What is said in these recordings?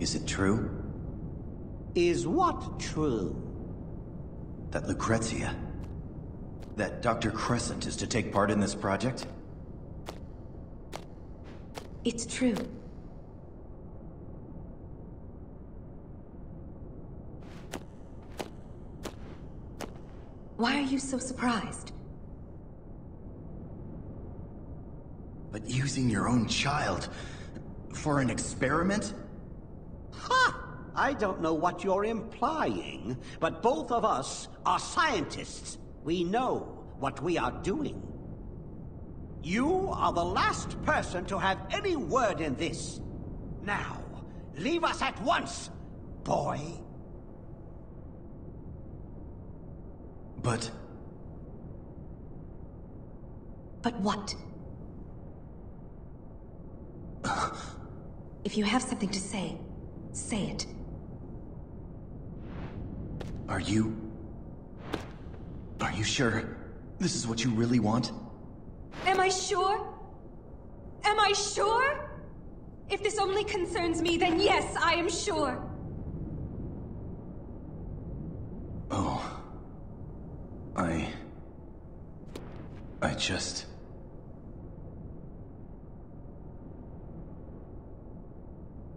Is it true Is what true? that Lucrecia, that Dr. Crescent is to take part in this project? It's true. Why are you so surprised? But using your own child for an experiment? Ha! I don't know what you're implying, but both of us are scientists. We know what we are doing. You are the last person to have any word in this. Now, leave us at once, boy. But But what? if you have something to say, say it. Are you... Are you sure this is what you really want? Am I sure? Am I sure? If this only concerns me, then yes, I am sure. Oh. I... I just...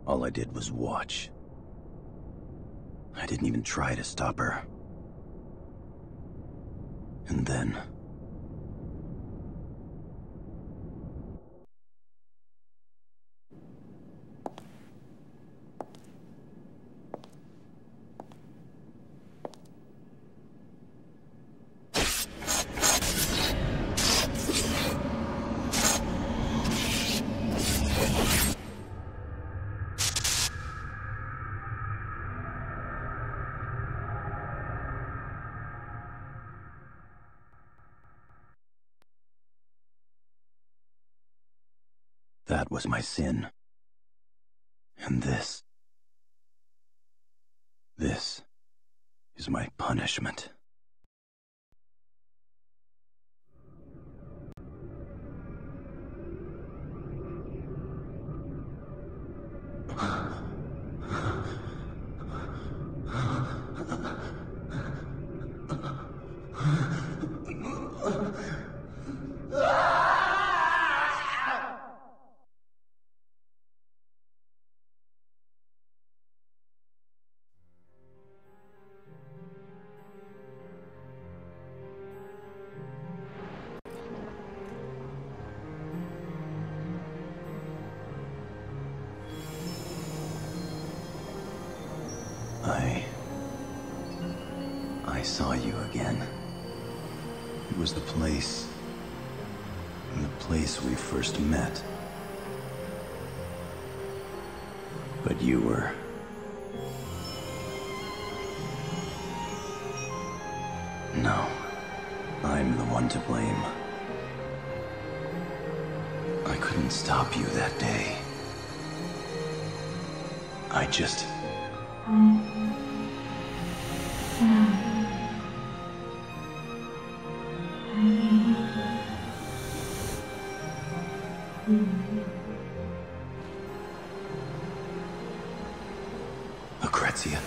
All I did was watch. Didn't even try to stop her. And then... That was my sin. And this... This is my punishment. First met. But you were... No. I'm the one to blame. I couldn't stop you that day. I just... Mm-hmm. Lucrecia.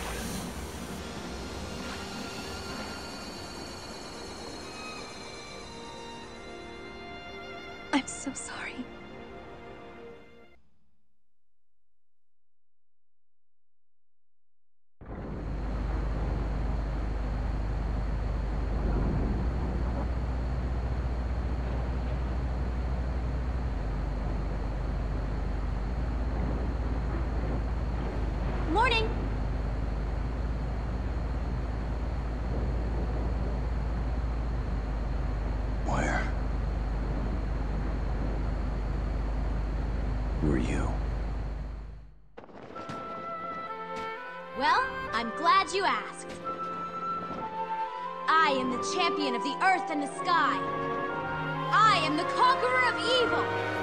I'm so sorry. Glad you asked. I am the champion of the earth and the sky. I am the conqueror of evil.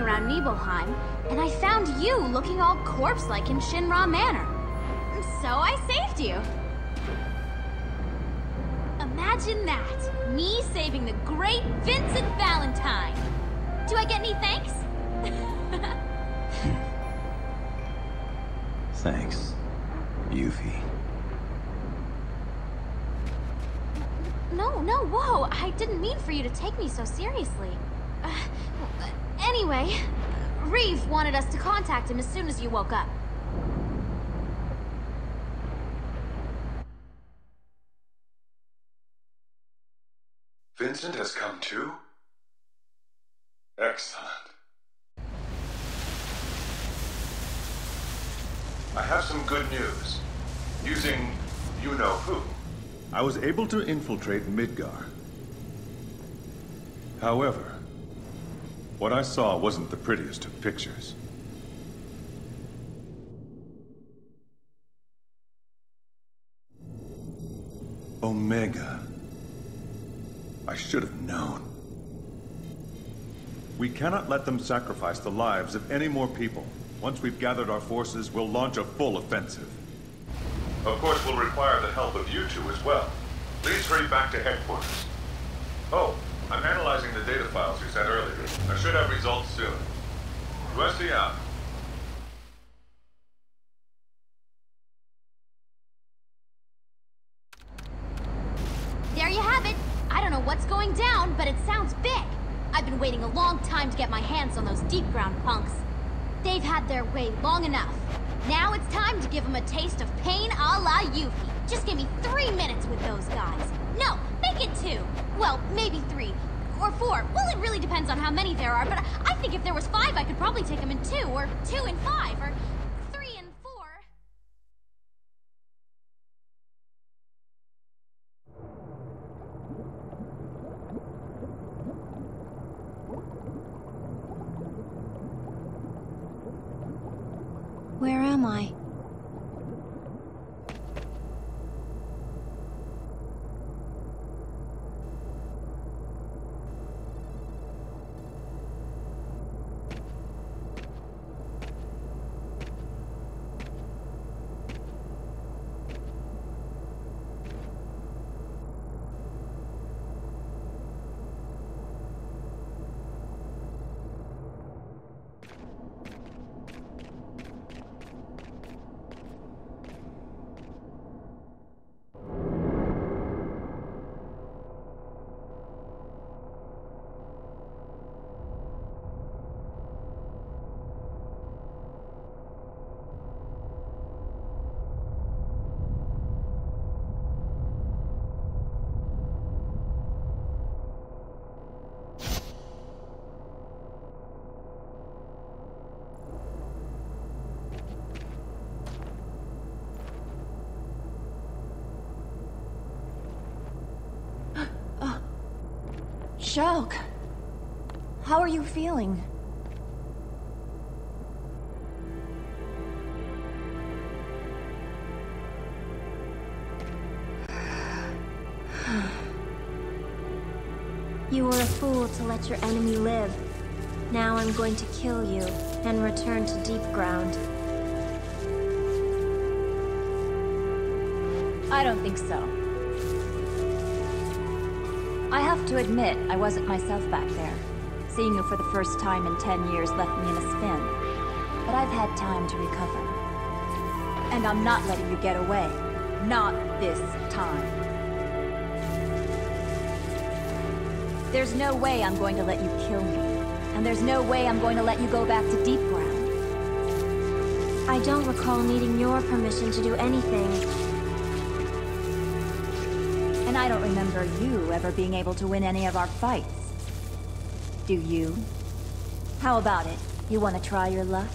Around Nibelheim, and I found you looking all corpse-like in Shinra Manor. So I saved you. Imagine that. Me saving the great Vincent Valentine. Do I get any thanks? Thanks, Yuffie. No, no, whoa! I didn't mean for you to take me so seriously. Anyway, Reeve wanted us to contact him as soon as you woke up. Vincent has come too? Excellent. I have some good news. Using you-know-who, I was able to infiltrate Midgar. However, what I saw wasn't the prettiest of pictures. Omega. I should have known. We cannot let them sacrifice the lives of any more people. Once we've gathered our forces, we'll launch a full offensive. Of course, we'll require the help of you two as well. Please hurry back to headquarters. Oh, I'm analyzing the data files you sent earlier. I should have results soon. Rusty out. There you have it. I don't know what's going down, but it sounds big. I've been waiting a long time to get my hands on those Deepground punks. They've had their way long enough. Now it's time to give them a taste of pain a la Yuffie. Just give me three minutes with those guys. No, make it two. Well, maybe three. Or four. Well, it really depends on how many there are, but I think if there was five, I could probably take them in two, or two and five, or three and four. Where am I? Shelke, how are you feeling? You were a fool to let your enemy live. Now I'm going to kill you and return to deep ground. I don't think so. I have to admit, I wasn't myself back there. Seeing you for the first time in ten years left me in a spin. But I've had time to recover. And I'm not letting you get away. Not this time. There's no way I'm going to let you kill me. And there's no way I'm going to let you go back to Deepground. I don't recall needing your permission to do anything. And I don't remember you ever being able to win any of our fights. Do you? How about it? You want to try your luck?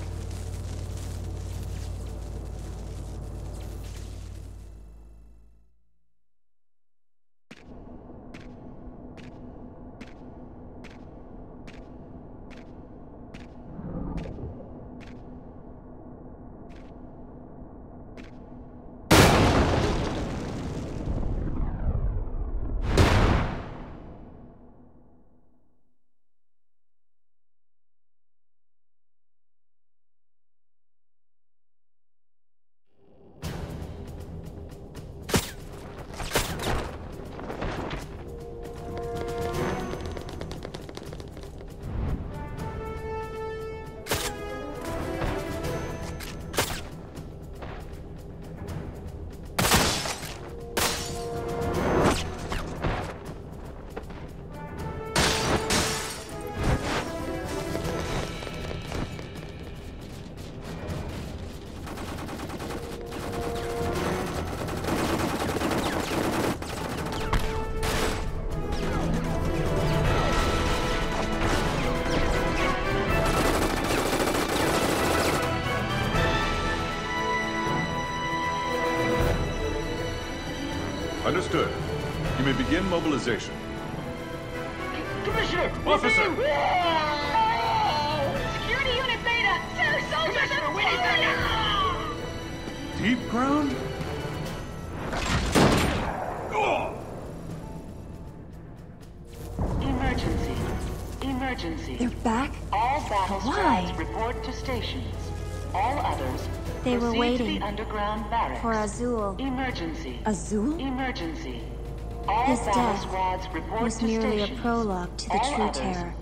Understood. You may begin mobilization. All others They were waiting the underground barracks. For Azul. Emergency. Azul? Emergency. All His death was merely a prologue to the All true others terror.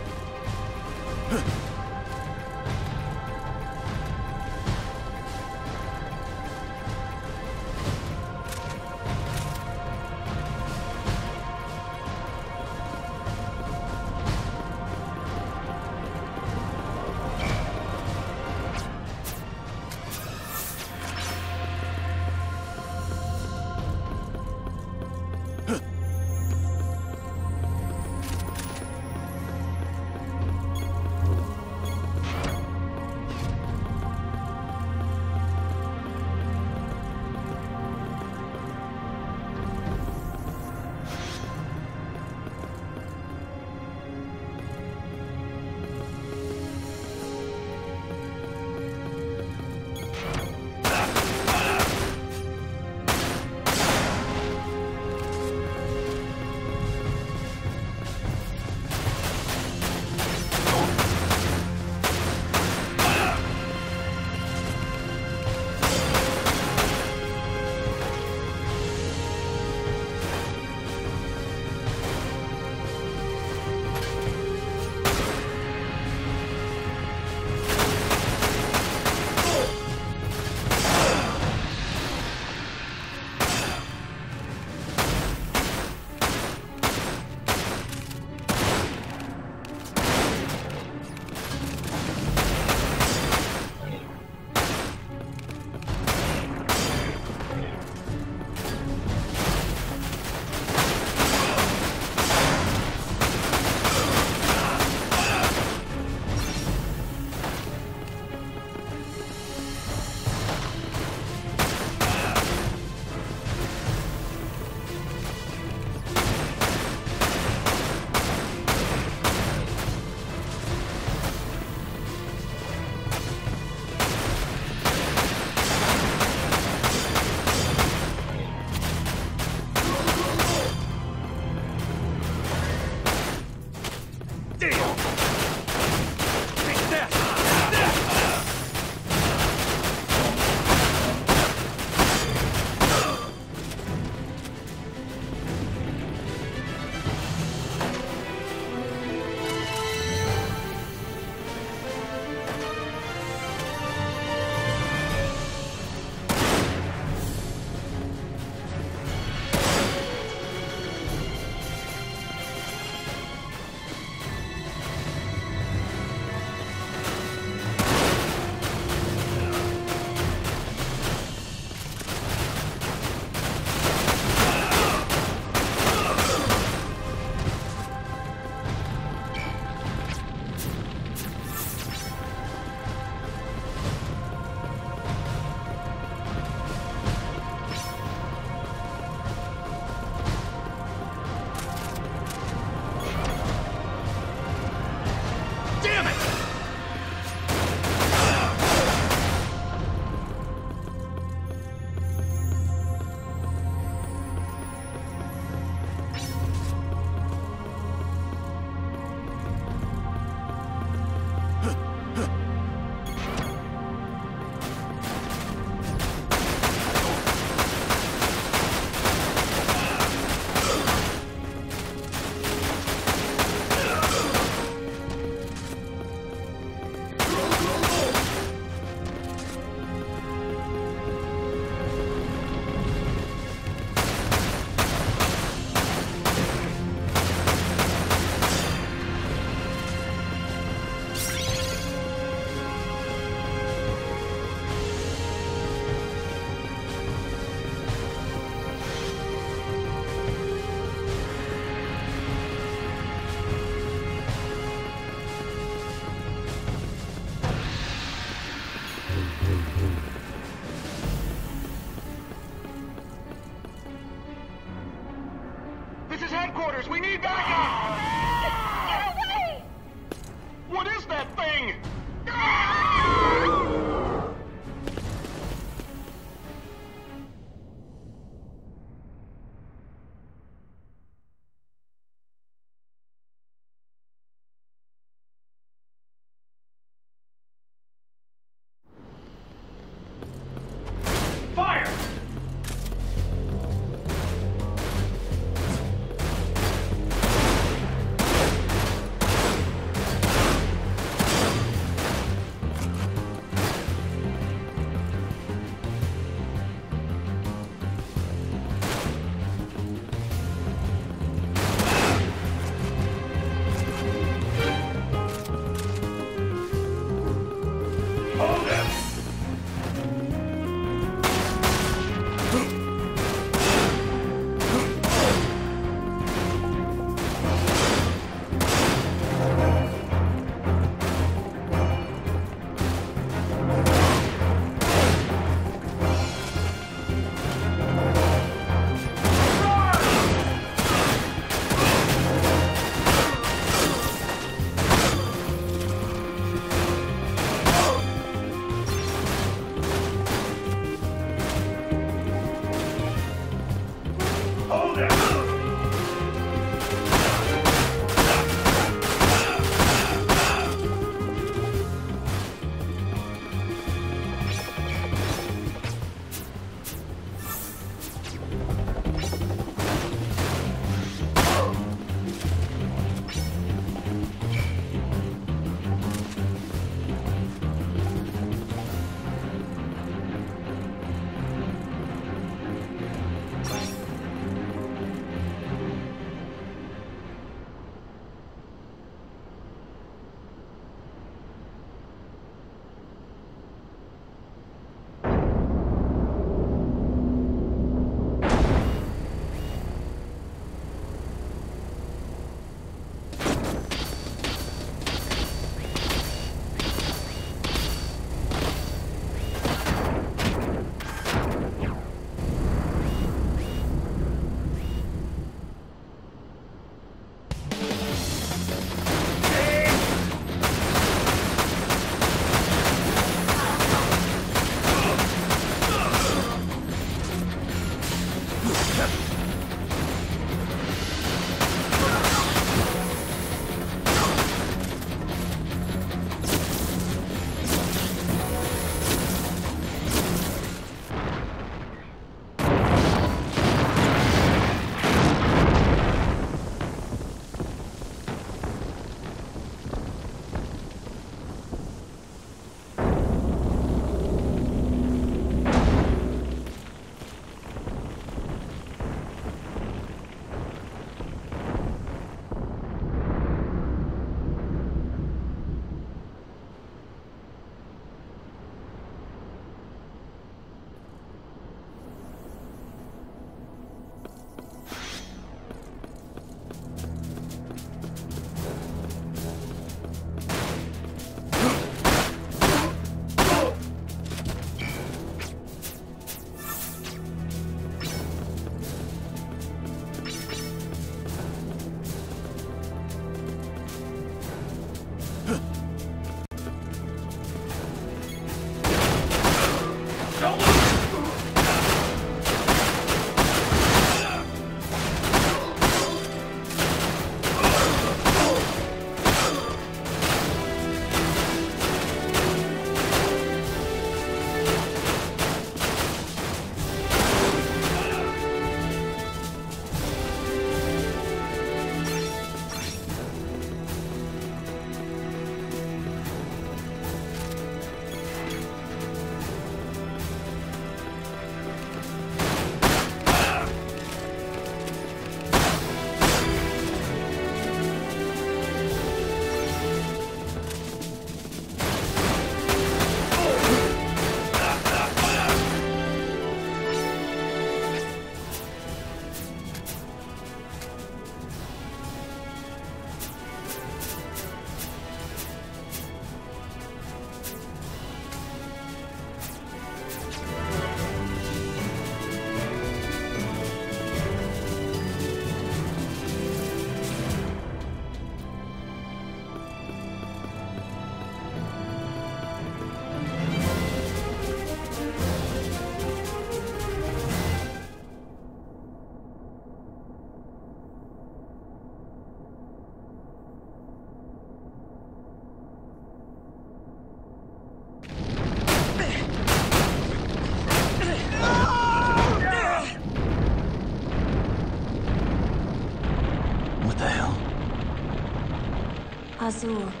Azul.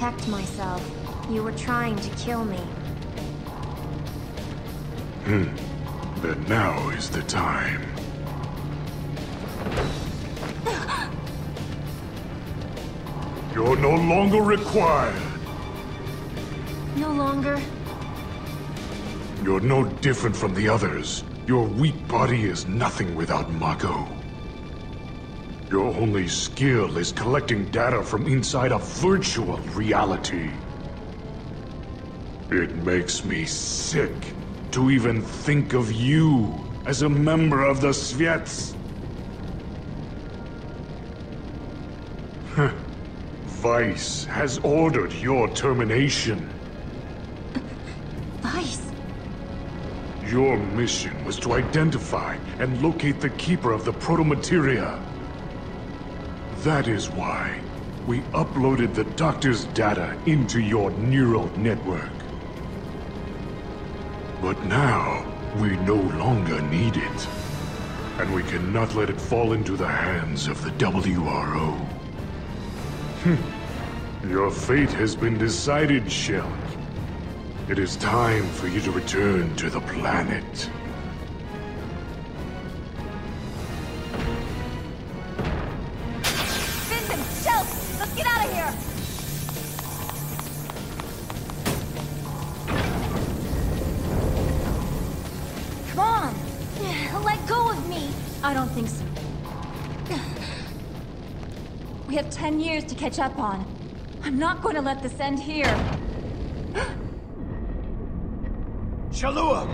Protect myself. You were trying to kill me. Hmm. Then now is the time. You're no longer required. No longer. You're no different from the others. Your weak body is nothing without Mako. Your only skill is collecting data from inside a virtual reality. It makes me sick to even think of you as a member of the Tsviets. Weiss has ordered your termination. Weiss. Your mission was to identify and locate the Keeper of the Protomateria. That is why we uploaded the Doctor's data into your neural network. But now, we no longer need it. And we cannot let it fall into the hands of the WRO. Hmm. Your fate has been decided, Shelke. It is time for you to return to the planet. Me! I don't think so. We have ten years to catch up on. I'm not going to let this end here. Shalua!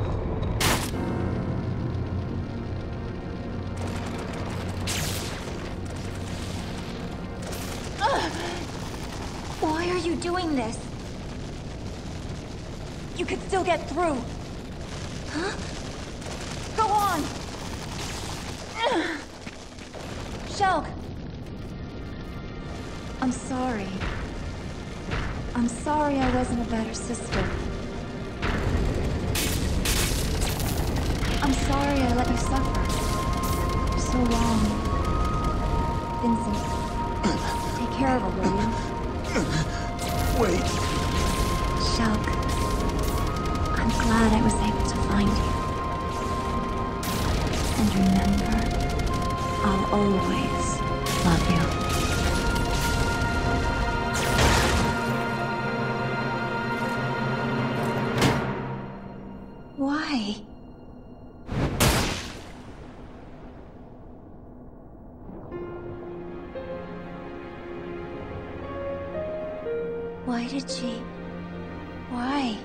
Why are you doing this? You could still get through. Huh? Go on! Shelke! I'm sorry. I'm sorry I wasn't a better sister. I'm sorry I let you suffer. For so long. Vincent, take care of her, will you? Wait! Why? Why did she? Why?